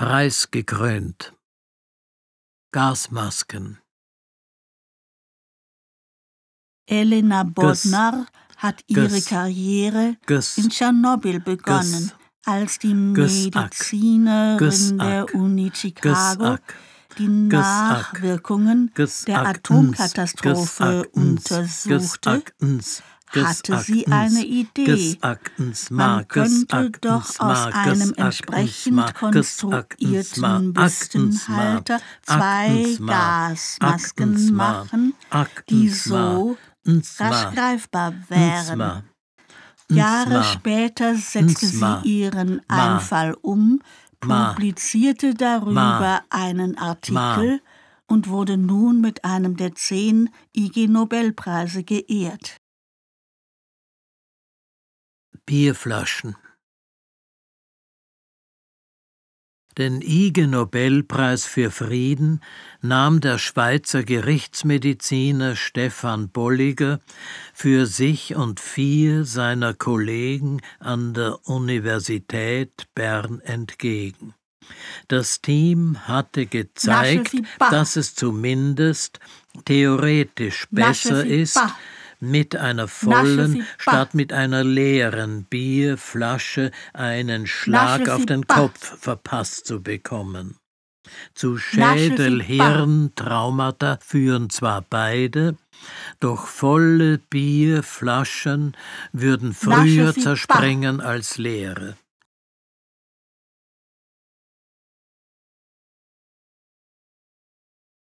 Preisgekrönt. Gasmasken. Elena. Bodnar hat ihre. Karriere in Tschernobyl begonnen, als die. Medizinerin der. Uni Chicago die. Nachwirkungen der. Atomkatastrophe untersuchte, hatte sie eine Idee. Man könnte doch aus einem entsprechend konstruierten Büstenhalter zwei Gasmasken machen, die so rasch greifbar wären. Jahre später setzte sie ihren. Einfall um, publizierte darüber einen Artikel und wurde nun mit einem der zehn IG Nobelpreise geehrt. Bierflaschen. Den IG Nobelpreis für Frieden nahm der Schweizer Gerichtsmediziner Stefan Bolliger für sich und vier seiner Kollegen an der Universität Bern entgegen. Das Team hatte gezeigt, dass es zumindest theoretisch besser ist. Mit einer vollen statt mit einer leeren Bierflasche einen Schlag auf den. Kopf verpasst zu bekommen. Zu. Schädel-Hirn-Traumata führen zwar beide, doch volle Bierflaschen würden früher zersprengen als leere.